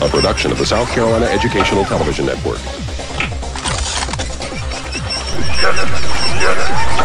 a production of the South Carolina Educational Television Network. Get it,